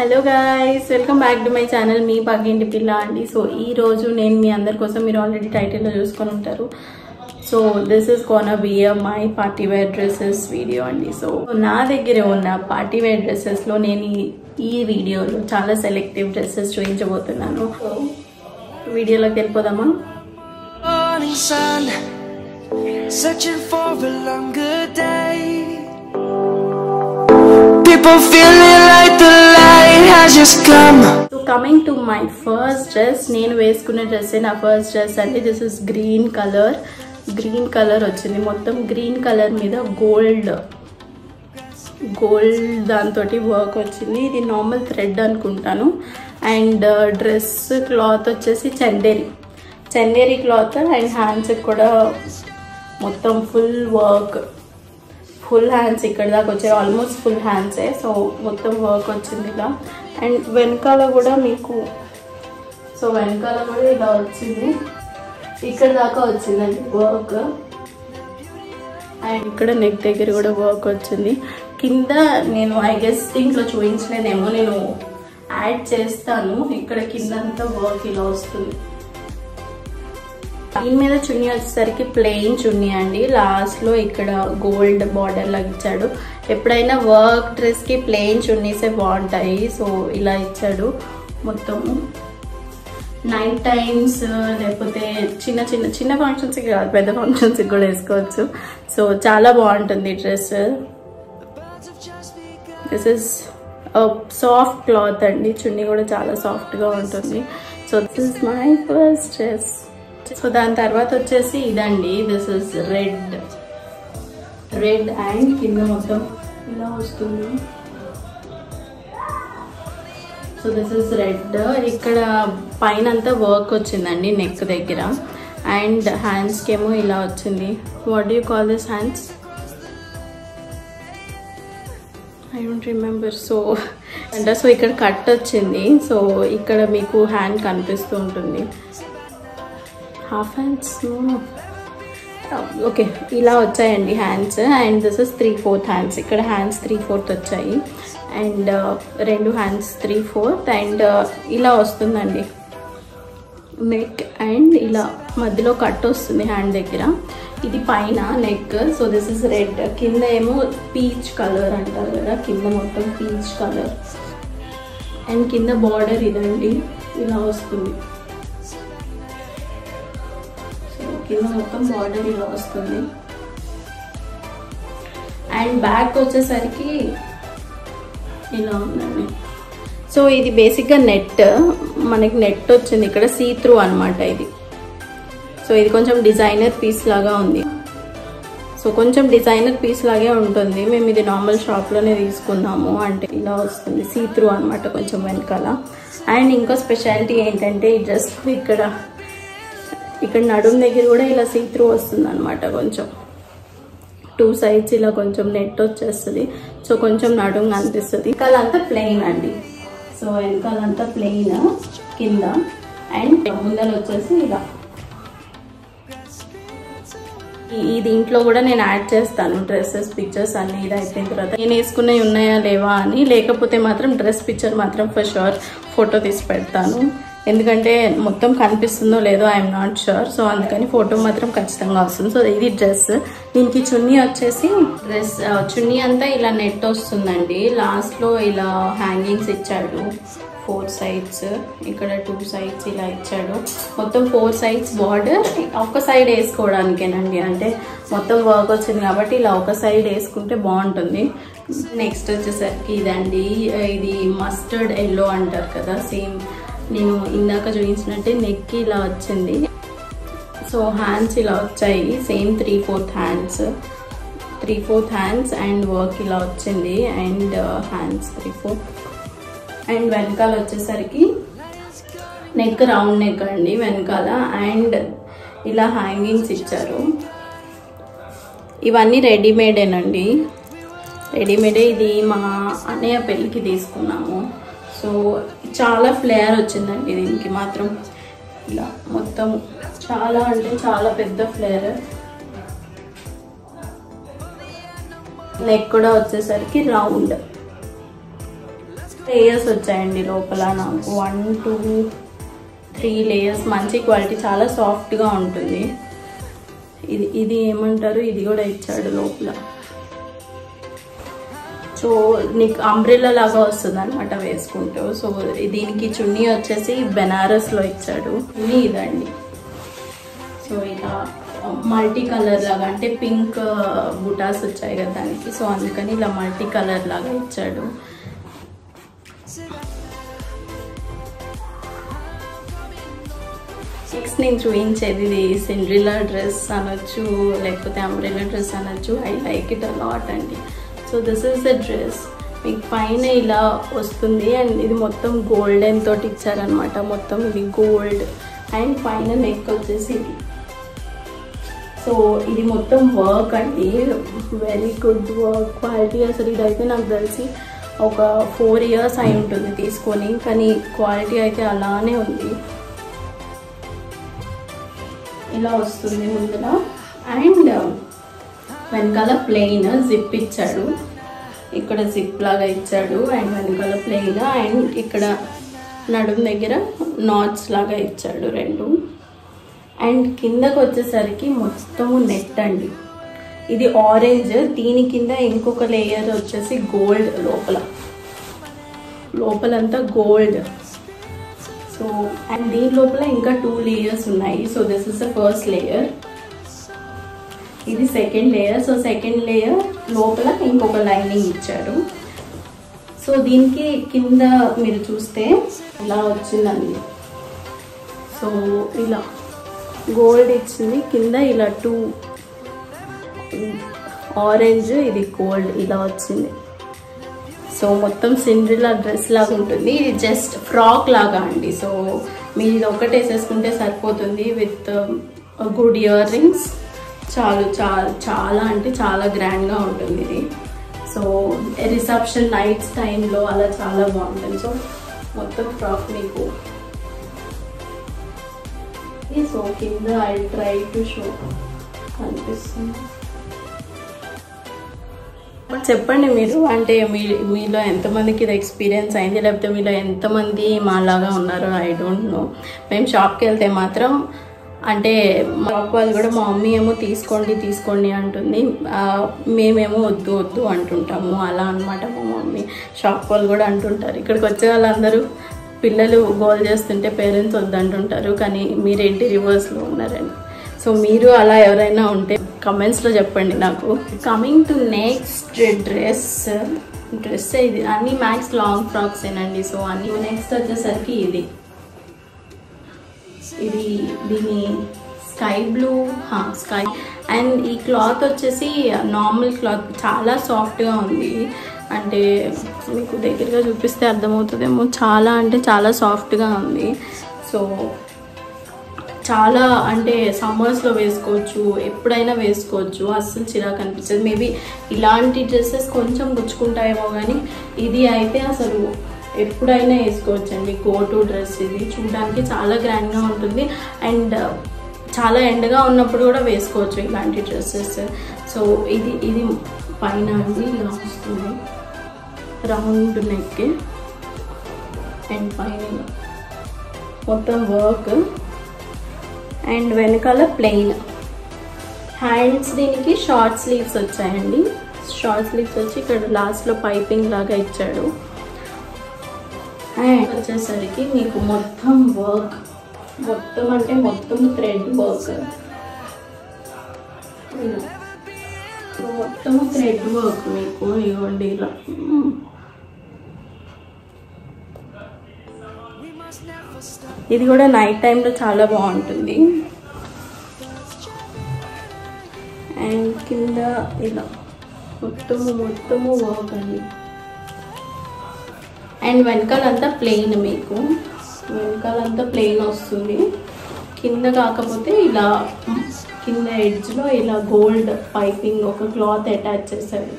Hello guys welcome back to my channel మీ పగ్గింటి పిల్ల అండి సో ఈ రోజు నేను మీ అందరి కోసం మీరు ఆల్రెడీ టైటిల్లో చూసుకొని ఉంటారు. So this is cone bear my party wear dresses video అండి. సో నా దగ్గర ఉన్న పార్టీ వేర్ డ్రెస్సెస్లో నేను ఈ- వీడియోలో చాలా సెలెక్టివ్ డ్రెస్సెస్ చూపించబోతున్నాను. సో వీడియోలోకి వెళ్ళిపోదామా? Searching for a longer day. People feeling like the light. So coming to my first dress నేను వేసుకున్న డ్రెస్ నా ఫస్ట్ డ్రెస్ అండి this is green colour green colour వచ్చింది. మొత్తం గ్రీన్ కలర్ మీద గోల్డ్ గోల్డ్ దాంతో వర్క్ వచ్చింది. ఇది నార్మల్ థ్రెడ్ అనుకుంటాను. అండ్ డ్రెస్ క్లాత్ వచ్చేసి Chanderi Chanderi cloth and hands కూడా మొత్తం ఫుల్ వర్క్ ఫుల్ హ్యాండ్స్ ఇక్కడ దాకా వచ్చాయి ఆల్మోస్ట్ ఫుల్ హ్యాండ్సే సో మొత్తం వర్క్ వచ్చింది ఇలా. అండ్ వెనకాల కూడా మీకు సో వెనకాల కూడా ఇలా వచ్చింది. ఇక్కడ దాకా వచ్చిందండి వర్క్ అండ్ ఇక్కడ నెక్ దగ్గర కూడా వర్క్ వచ్చింది. కింద నేను ఐ గెస్ దీంట్లో చూపించలేదేమో నేను యాడ్ చేస్తాను. ఇక్కడ కింద అంతా వర్క్ ఇలా వస్తుంది. దీని మీద చున్నీ వచ్చేసరికి ప్లెయిన్ చున్నీ అండి. లాస్ట్లో ఇక్కడ గోల్డ్ బార్డర్ లాగా ఇచ్చాడు. ఎప్పుడైనా వర్క్ డ్రెస్కి ప్లెయిన్ చున్నీసే బాగుంటాయి. సో ఇలా ఇచ్చాడు. మొత్తం నైట్ టైమ్స్ లేకపోతే చిన్న చిన్న చిన్న ఫంక్షన్స్ కాదు పెద్ద ఫంక్షన్స్కి కూడా వేసుకోవచ్చు. సో చాలా బాగుంటుంది dress this is soft cloth అండి. చున్నీ కూడా చాలా సాఫ్ట్గా ఉంటుంది. So this is my first dress so దాని తర్వాత వచ్చేసి ఇదండి. This is red red and కింద మొత్తం ఇలా వస్తుంది. సో దిస్ ఇస్ రెడ్ ఇక్కడ పైన అంతా వర్క్ వచ్చిందండి నెక్ దగ్గర. అండ్ హ్యాండ్స్కి ఏమో ఇలా వచ్చింది. What you call this hands I don't remember so అంటే సో ఇక్కడ కట్ వచ్చింది. సో ఇక్కడ మీకు హ్యాండ్ కనిపిస్తూ ఉంటుంది. హాఫ్ హ్యాండ్స్ ఓకే ఇలా వచ్చాయండి hands and this is three fourth hands ఇక్కడ హ్యాండ్స్ త్రీ ఫోర్త్ వచ్చాయి. అండ్ uh, రెండు హ్యాండ్స్ త్రీ ఫోర్త్ అండ్ ఇలా వస్తుందండి. నెక్ అండ్ ఇలా మధ్యలో కట్ వస్తుంది హ్యాండ్ దగ్గర. ఇది పైన neck so this is red కింద ఏమో పీచ్ కలర్ అంటారు కదా. కింద మొత్తం పీచ్ కలర్ అండ్ కింద బార్డర్ ఇదండి. ఇలా వస్తుంది. కింద మొత్తం బార్డర్ ఇలా వస్తుంది. అండ్ బ్యాక్ వచ్చేసరికి ఇలా ఉందండి. సో ఇది బేసిక్గా నెట్ మనకి నెట్ వచ్చింది ఇక్కడ సీ త్రూ అనమాట ఇది. సో ఇది కొంచెం డిజైనర్ పీస్ లాగా ఉంది. సో కొంచెం డిజైనర్ పీస్ లాగే ఉంటుంది. మేము ఇది నార్మల్ షాప్లోనే తీసుకున్నాము. అంటే ఇలా వస్తుంది సీ త్రూ అనమాట కొంచెం వెనకాల. అండ్ ఇంకో స్పెషాలిటీ ఏంటంటే ఈ డ్రెస్ ఇక్కడ ఇక్కడ నడుము దగ్గర కూడా ఇలా సీ త్రూ వస్తుంది అనమాట కొంచెం. టూ సైడ్స్ ఇలా కొంచెం నెట్ వచ్చేస్తుంది. సో కొంచెం నడుము అనిపిస్తుంది వెనకాలంతా ప్లెయిన్ అండి. సో వెనకాలంతా ప్లెయిన్ కింద. అండ్ ముందర వచ్చేసి ఇలా ఈ- ఈ దీంట్లో కూడా నేను యాడ్ చేస్తాను. డ్రెస్సెస్ పిక్చర్స్ అన్ని ఇది అయిపోయిన తర్వాత నేను వేసుకున్నవి ఉన్నాయా లేవా అని. లేకపోతే మాత్రం డ్రెస్ పిక్చర్ మాత్రం ఫర్ షూర్ ఫోటో తీసి పెడతాను. ఎందుకంటే మొత్తం కనిపిస్తుందో లేదో ఐఎమ్ నాట్ షూర్ సో అందుకని ఫోటో మాత్రం ఖచ్చితంగా వస్తుంది సో ఇది డ్రెస్ దీనికి చున్నీ వచ్చేసి డ్రెస్ చున్నీ అంతా ఇలా నెట్ వస్తుందండి. లాస్ట్లో ఇలా హ్యాంగింగ్స్ ఇచ్చాడు. ఫోర్ సైడ్స్ ఇక్కడ టూ సైడ్స్ ఇలా ఇచ్చాడు. మొత్తం ఫోర్ సైడ్స్ బార్డర్ ఒక సైడ్ వేసుకోవడానికేనండి. అంటే మొత్తం వర్క్ వచ్చింది కాబట్టి ఇలా ఒక సైడ్ వేసుకుంటే బాగుంటుంది. నెక్స్ట్ వచ్చేసరికి ఇదండి. ఇది మస్టర్డ్ ఎల్లో అంటారు కదా. సేమ్ నేను ఇందాక చూపించినట్టే నెక్ ఇలా వచ్చింది. సో హ్యాండ్స్ ఇలా వచ్చాయి. Same three fourth hands three fourth hands and work ఇలా వచ్చింది. And hands three fourth and వెనకాల వచ్చేసరికి నెక్ రౌండ్ నెక్ అండి వెనకాల. అండ్ ఇలా హ్యాంగింగ్స్ ఇచ్చారు. ఇవన్నీ రెడీమేడేనండి రెడీమేడే ఇది మా అన్నయ్య పెళ్ళికి తీసుకున్నాము. సో చాలా ఫ్లేయర్ వచ్చిందండి. దీనికి మాత్రం ఇలా మొత్తం చాలా అంటే చాలా పెద్ద ఫ్లేయర్ నెక్ కూడా వచ్చేసరికి రౌండ్ లేయర్స్ వచ్చాయండి లోపల నాకు. వన్ టూ త్రీ లేయర్స్ మంచి క్వాలిటీ చాలా సాఫ్ట్గా ఉంటుంది. ఇది ఇది ఏమంటారు? ఇది కూడా ఇచ్చాడు లోపల. సో నీకు అంబ్రెల్లా లాగా వస్తుంది అనమాట వేసుకుంటూ. సో దీనికి చున్నీ వచ్చేసి బెనారస్లో ఇచ్చాడు. చున్నీ ఇదండి. సో ఇలా మల్టీ కలర్ లాగా అంటే పింక్ బుటాస్ వచ్చాయి కదా దానికి. సో అందుకని ఇలా మల్టీ కలర్ లాగా ఇచ్చాడు. నెక్స్ట్ నేను చూపించేది ఇది సిండ్రిలా డ్రెస్ అనొచ్చు లేకపోతే అంబ్రెలా డ్రెస్ అనొచ్చు. I like it a lot అండి. So this is the dress మీకు పైన ఇలా వస్తుంది అండ్ ఇది మొత్తం గోల్డెన్ తోటి ఇచ్చారనమాట మొత్తం ఇది గోల్డ్ అండ్ పైన నెక్ వచ్చేసి ఇది. సో ఇది మొత్తం వర్క్ అండి. వెరీ గుడ్ వర్క్ క్వాలిటీ అసలు ఇదైతే నాకు తెలిసి ఒక ఫోర్ ఇయర్స్ అయి ఉంటుంది తీసుకొని. కానీ క్వాలిటీ అయితే అలానే ఉంది. ఇలా వస్తుంది ముందున. అండ్ వెనకాల ప్లెయిన్ జిప్ ఇచ్చాడు. ఇక్కడ జిప్ లాగా ఇచ్చాడు. అండ్ వెనకాల ప్లెయిన్ అండ్ ఇక్కడ నడుము దగ్గర నాట్స్ లాగా ఇచ్చాడు రెండు. అండ్ కిందకు వచ్చేసరికి మొత్తము నెట్ అండి. ఇది ఆరెంజ్ దీని కింద ఇంకొక లేయర్ వచ్చేసి గోల్డ్ లోపల. లోపలంతా గోల్డ్ సో అండ్ దీని లోపల ఇంకా టూ లేయర్స్ ఉన్నాయి. So this is the first layer ఇది second layer so second layer లోపల ఇంకొక లైనింగ్ ఇచ్చాడు సో దీనికి కింద మీరు చూస్తే ఇలా వచ్చిందండి. సో ఇలా గోల్డ్ ఇచ్చింది. కింద ఇలా టూ ఆరెంజ్ ఇది గోల్డ్ ఇలా వచ్చింది. సో మొత్తం సిండ్రిలా డ్రెస్ లాగా ఉంటుంది. ఇది జస్ట్ ఫ్రాక్ లాగా అండి. సో మీరు ఇది ఒకటి వేసేసుకుంటే సరిపోతుంది విత్ గుడ్ ఇయర్ రింగ్స్ చాలు చాలా చాలా అంటే చాలా గ్రాండ్గా ఉంటుంది ఇది. సో రిసెప్షన్ నైట్స్ టైంలో అలా చాలా బాగుంటుంది. సో మొత్తం ఫ్రాక్ మీకు. సో కింద ఐ ట్రై టు షో కనిపిస్తుంది చెప్పండి మీరు అంటే మీ మీలో ఎంతమందికి ఇది ఎక్స్పీరియన్స్ అయింది? లేకపోతే మీలో ఎంతమంది మాలాగా ఉన్నారో ఐ డోంట్ నో మేము షాప్కి వెళ్తే మాత్రం అంటే షాప్ వాళ్ళు కూడా మా మమ్మీ ఏమో తీసుకోండి తీసుకోండి అంటుంది. మేమేమో వద్దు వద్దు అంటుంటాము. అలా అనమాట మా మమ్మీ. షాప్ వాళ్ళు కూడా అంటుంటారు. ఇక్కడికి వచ్చే వాళ్ళందరూ పిల్లలు గోల్ చేస్తుంటే పేరెంట్స్ వద్దంటుంటారు కానీ మీరేంటి రివర్స్లో ఉన్నారండి సో మీరు అలా ఎవరైనా ఉంటే కమెంట్స్లో చెప్పండి నాకు. Coming to next dress dress ఇది అన్ని మ్యాక్స్ లాంగ్ ఫ్రాక్స్ ఏనండి సో అన్ని నెక్స్ట్ వచ్చేసరికి ఇది. ఇది దీని స్కై బ్లూ స్కై. అండ్ ఈ క్లాత్ వచ్చేసి నార్మల్ క్లాత్ చాలా సాఫ్ట్గా ఉంది. అంటే మీకు దగ్గరగా చూపిస్తే అర్థమవుతుందేమో చాలా అంటే చాలా సాఫ్ట్గా ఉంది. సో చాలా అంటే సమ్మర్స్లో వేసుకోవచ్చు ఎప్పుడైనా వేసుకోవచ్చు అస్సలు చిరాకు అనిపించదు. మేబీ ఇలాంటి డ్రెస్సెస్ కొంచెం గుచ్చుకుంటాయేమో కానీ ఇది అయితే అసలు ఎప్పుడైనా వేసుకోవచ్చు అండి డ్రెస్ ఇది చూడడానికి చాలా గ్రాండ్గా ఉంటుంది. అండ్ చాలా ఎండగా ఉన్నప్పుడు కూడా వేసుకోవచ్చు ఇలాంటి డ్రెస్సెస్. సో ఇది ఇది పైన అండి ఇలా వస్తుంది. రౌండ్ నెక్ అండ్ పైన మొత్తం వర్క్. అండ్ వెనకాల ప్లెయిన్. హ్యాండ్స్ దీనికి షార్ట్ స్లీవ్స్ వచ్చాయండి. షార్ట్ స్లీవ్స్ వచ్చి ఇక్కడ లాస్ట్లో పైపింగ్ లాగా ఇచ్చాడు. వచ్చేసరికి మీకు మొత్తం వర్క్ మొత్తం అంటే మొత్తం థ్రెడ్ వర్క్. మొత్తం థ్రెడ్ వర్క్ మీకు ఇవ్వండి ఇలా. ఇది కూడా నైట్ టైంలో చాలా బాగుంటుంది. అండ్ కింద ఇలా. మొత్తము మొత్తము వర్క్ అండి. అండ్ వెనకాలంతా ప్లెయిన్ మీకు. వెనకాలంతా ప్లెయిన్ వస్తుంది. కింద కాకపోతే ఇలా కింద ఎడ్జ్లో ఇలా గోల్డ్ పైపింగ్ ఒక క్లాత్ అటాచ్ చేశారు.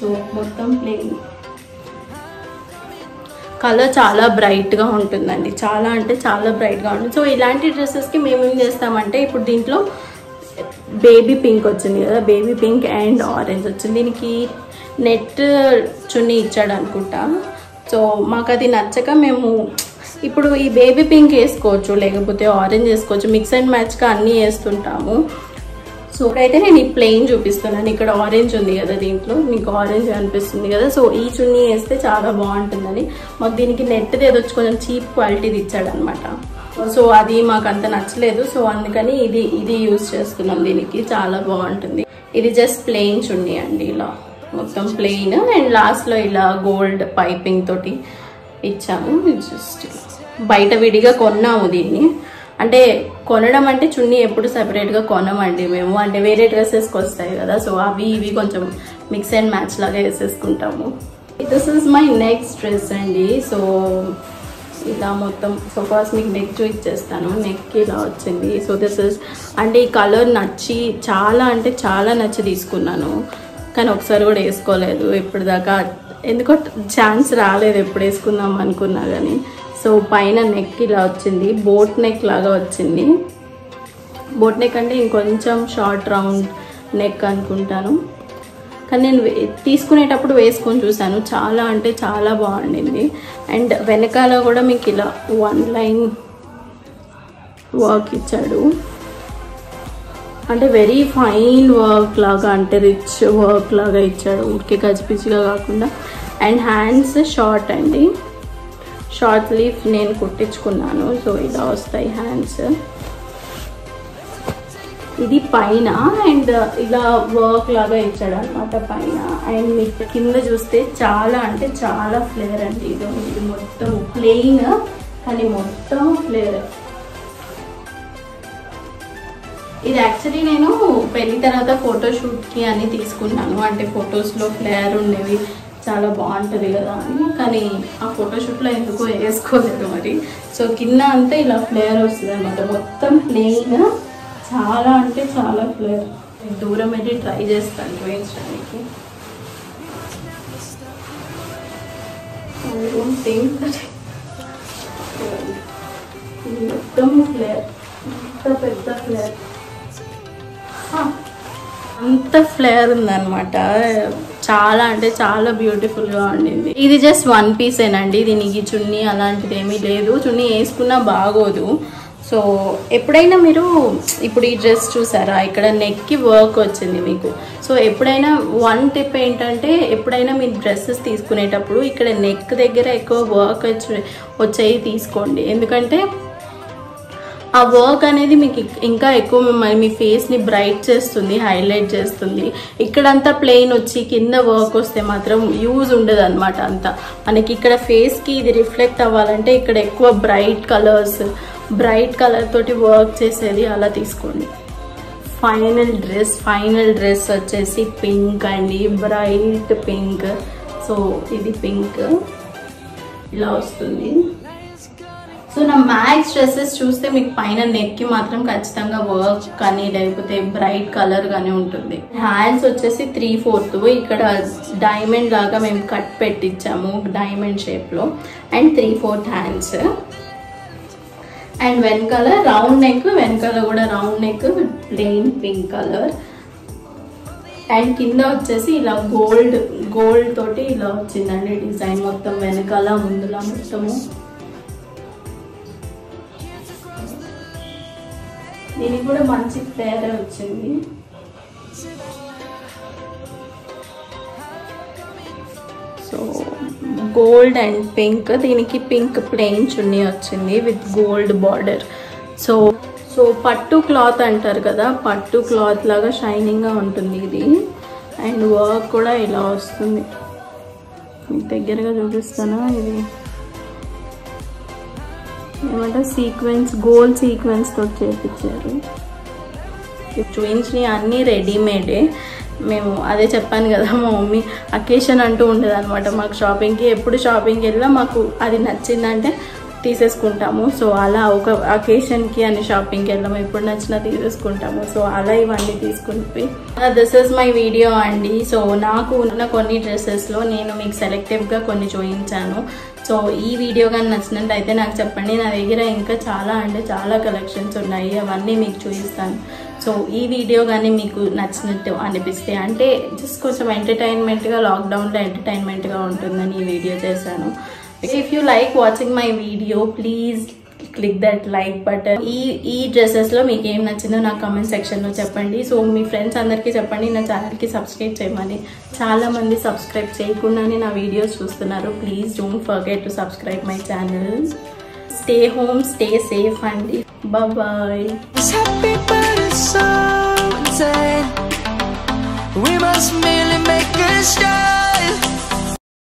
సో మొత్తం ప్లెయిన్. కలర్ చాలా బ్రైట్గా ఉంటుందండి. చాలా అంటే చాలా బ్రైట్గా ఉంటుంది. సో ఇలాంటి డ్రెస్సెస్కి మేము ఏం చేస్తామంటే ఇప్పుడు దీంట్లో బేబీ పింక్ వచ్చింది కదా బేబీ పింక్ అండ్ ఆరెంజ్ వచ్చింది. దీనికి నెట్ చున్నీ ఇచ్చాడు అనుకుంటా. సో మాకు అది నచ్చక మేము ఇప్పుడు ఈ బేబీ పింక్ వేసుకోవచ్చు లేకపోతే ఆరెంజ్ వేసుకోవచ్చు మిక్స్ అండ్ మ్యాచ్గా అన్నీ వేస్తుంటాము. సో అయితే నేను ఈ ప్లెయిన్ చూపిస్తున్నాను. ఇక్కడ ఆరెంజ్ ఉంది కదా దీంట్లో మీకు ఆరెంజ్ అనిపిస్తుంది కదా. సో ఈ చున్నీ వేస్తే చాలా బాగుంటుందని. మాకు దీనికి నెట్ ఏదో కొంచెం చీప్ క్వాలిటీది ఇచ్చాడనమాట. సో అది మాకు అంత నచ్చలేదు. సో అందుకని ఇది ఇది యూజ్ చేస్తున్నాం దీనికి. చాలా బాగుంటుంది. ఇది జస్ట్ ప్లెయిన్ చున్నీ అండి ఇలా. మొత్తం ప్లెయిన్ అండ్ లాస్ట్లో ఇలా గోల్డ్ పైపింగ్ తోటి ఇచ్చాము. జస్ట్ బయట విడిగా కొన్నాము దీన్ని. అంటే కొనడం అంటే చున్నీ ఎప్పుడు సపరేట్గా కొనమండి మేము. అంటే వేరే డ్రెస్సెస్కి వస్తాయి కదా సో అవి ఇవి కొంచెం మిక్స్ అండ్ మ్యాచ్ లాగా వేసేసుకుంటాము. This is my next dress అండి. సో ఇలా మొత్తం సో ఫస్ట్ మీకు నెక్ చూపించేస్తాను నెక్ ఇలా వచ్చింది. సో దిస్ ఇస్ అంటే ఈ కలర్ నచ్చి చాలా అంటే చాలా నచ్చి తీసుకున్నాను. కానీ ఒకసారి కూడా వేసుకోలేదు ఇప్పటిదాకా. ఎందుకో ఛాన్స్ రాలేదు ఎప్పుడు వేసుకుందాం అనుకున్నా కానీ. సో పైన నెక్ ఇలా వచ్చింది. బోట్ నెక్ లాగా వచ్చింది. బోట్ నెక్ అంటే ఇంకొంచెం షార్ట్ రౌండ్ నెక్ అనుకుంటాను. కానీ నేను తీసుకునేటప్పుడు వేసుకొని చూశాను. చాలా అంటే చాలా బాగుండింది. అండ్ వెనకాల కూడా మీకు ఇలా వన్ లైన్ వర్క్ ఇచ్చాడు. అంటే వెరీ ఫైన్ వర్క్ లాగా అంటే రిచ్ వర్క్ లాగా ఇచ్చాడు. ఊరికే గజిపిచ్చిగా కాకుండా. అండ్ హ్యాండ్స్ షార్ట్ అండి. షార్ట్ స్లీవ్ నేను కుట్టించుకున్నాను. సో ఇలా వస్తాయి హ్యాండ్స్ ఇది పైన అండ్ ఇలా వర్క్ లాగా ఇచ్చాడు అనమాట పైన. అండ్ మీకు కింద చూస్తే చాలా అంటే చాలా ఫ్లేర్ అండి. ఇది ఇది మొత్తం ప్లెయిన్ కానీ మొత్తం ఫ్లేర్ ఇది యాక్చువల్లీ నేను పెళ్ళి తర్వాత ఫోటోషూట్కి అని తీసుకున్నాను. అంటే ఫొటోస్లో ఫ్లేయర్ ఉండేవి చాలా బాగుంటుంది కదా అని. కానీ ఆ ఫోటోషూట్లో ఎందుకో వేసుకోలేదు మరి. సో కింద అంతా ఇలా ఫ్లేయర్ వస్తుంది అనమాట మొత్తం ప్లెయిన్ చాలా అంటే చాలా ఫ్లేయర్ దూరం వెళ్ళి ట్రై చేస్తాను చూపించడానికి. మొత్తం ఫ్లేయర్ అంత పెద్ద ఫ్లేయర్ అంత ఫ్లేర్ ఉందనమాట చాలా అంటే చాలా బ్యూటిఫుల్గా ఉండింది. ఇది జస్ట్ వన్ పీసేనండి దీనికి చున్నీ అలాంటిది ఏమీ లేదు. చున్నీ వేసుకున్నా బాగోదు. సో ఎప్పుడైనా మీరు ఇప్పుడు ఈ డ్రెస్ చూసారా? ఇక్కడ నెక్కి వర్క్ వచ్చింది మీకు. సో ఎప్పుడైనా వన్ టిప్ ఏంటంటే ఎప్పుడైనా మీరు డ్రెస్సెస్ తీసుకునేటప్పుడు ఇక్కడ నెక్ దగ్గర ఎక్కువ వర్క్ వచ్చి వచ్చేవి తీసుకోండి. ఎందుకంటే ఆ వర్క్ అనేది మీకు ఇంకా ఎక్కువ మిమ్మల్ని మీ ఫేస్ని బ్రైట్ చేస్తుంది హైలైట్ చేస్తుంది. ఇక్కడంతా ప్లెయిన్ వచ్చి కింద వర్క్ వస్తే మాత్రం యూజ్ ఉండదు అనమాట అంతా. మనకి ఇక్కడ ఫేస్కి ఇది రిఫ్లెక్ట్ అవ్వాలంటే ఇక్కడ ఎక్కువ బ్రైట్ కలర్స్ బ్రైట్ కలర్ తోటి వర్క్ చేసేది అలా తీసుకోండి. ఫైనల్ డ్రెస్ ఫైనల్ డ్రెస్ వచ్చేసి పింక్ అండి. బ్రైట్ పింక్ సో ఇది పింక్ ఇలా వస్తుంది. సో నా మ్యాక్స్ డ్రెస్సెస్ చూస్తే మీకు పైన నెక్కి మాత్రం ఖచ్చితంగా వర్క్ కానీ లేకపోతే బ్రైట్ కలర్ కానీ ఉంటుంది. హ్యాండ్స్ వచ్చేసి త్రీ ఫోర్త్ ఇక్కడ డైమండ్ లాగా మేము కట్ పెట్టించాము డైమండ్ షేప్లో and three fourth hands and వెనకాల రౌండ్ నెక్ వెనకాల కూడా round neck plain pink colour and కింద వచ్చేసి ఇలా గోల్డ్ గోల్డ్ తోటి ఇలా వచ్చిందండి డిజైన్ మొత్తం. వెనకాల ముందులా మొత్తము. దీనికి కూడా మంచి ఫ్లేవర్ వచ్చింది. సో గోల్డ్ అండ్ పింక్ దీనికి పింక్ ప్లెయిన్ చున్నీ వచ్చింది with gold border. So so పట్టు క్లాత్ అంటారు కదా పట్టు క్లాత్ లాగా షైనింగ్గా ఉంటుంది ఇది. అండ్ వర్క్ కూడా ఇలా వస్తుంది. మీకు దగ్గరగా చూపిస్తాను ఇది ఏమంటే సీక్వెన్స్ గోల్డ్ సీక్వెన్స్ తోటి చేపించారు. చూపించినవి అన్నీ రెడీమేడే మేము అదే చెప్పాను కదా మా మమ్మీ అకేషన్ అంటూ ఉండదు అనమాట మాకు షాపింగ్కి ఎప్పుడు షాపింగ్కి వెళ్ళినా మాకు అది నచ్చిందంటే తీసేసుకుంటాము. సో అలా ఒక అకేషన్కి అని షాపింగ్కి వెళ్ళాము. ఎప్పుడు నచ్చినా తీసేసుకుంటాము. సో అలా ఇవన్నీ తీసుకుంటే. దిస్ ఇస్ మై వీడియో అండి. సో నాకు ఉన్న కొన్ని డ్రెస్సెస్లో నేను మీకు సెలెక్టివ్గా కొన్ని చూపించాను సో ఈ వీడియో కానీ నచ్చినట్లయితే నాకు చెప్పండి. నా దగ్గర ఇంకా చాలా అంటే చాలా కలెక్షన్స్ ఉన్నాయి. అవన్నీ మీకు చూపిస్తాను. సో ఈ వీడియో కానీ మీకు నచ్చినట్టు అనిపిస్తే అంటే జస్ట్ కొంచెం ఎంటర్టైన్మెంట్గా లాక్డౌన్లో ఎంటర్టైన్మెంట్గా ఉంటుందని ఈ వీడియో చేశాను. If you like watching my video please click that like button ఈ ఈ డ్రెస్సెస్లో మీకు ఏం నచ్చిందో నా కామెంట్ సెక్షన్లో చెప్పండి. సో మీ ఫ్రెండ్స్ అందరికీ చెప్పండి. నా ఛానల్కి సబ్స్క్రైబ్ చేయమని. చాలా మంది సబ్స్క్రైబ్ చేయకుండానే నా వీడియోస్ చూస్తున్నారు. Please don't forget to subscribe my channel stay home stay safe అండి. Bye We must merely make a start